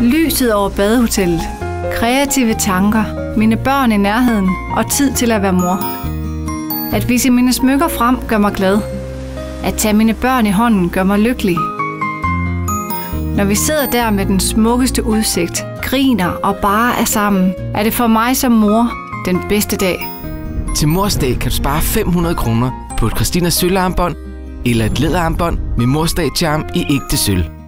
Lyset over badehotellet. Kreative tanker. Mine børn i nærheden. Og tid til at være mor. At vise mine smykker frem gør mig glad. At tage mine børn i hånden gør mig lykkelig. Når vi sidder der med den smukkeste udsigt, griner og bare er sammen, er det for mig som mor den bedste dag. Til morsdag kan du spare 500 kroner på et Christina sølvarmbånd eller et læderarmbånd med morsdag charm i ægte sølv.